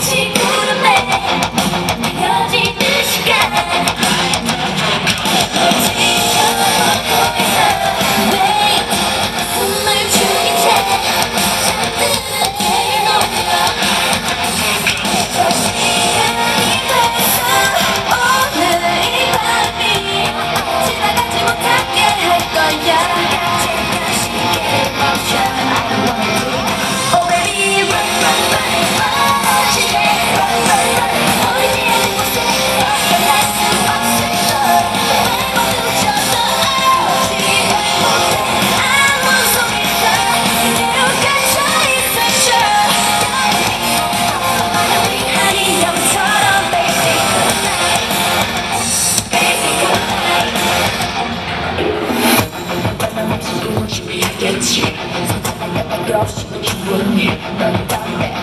起 lost what you were near.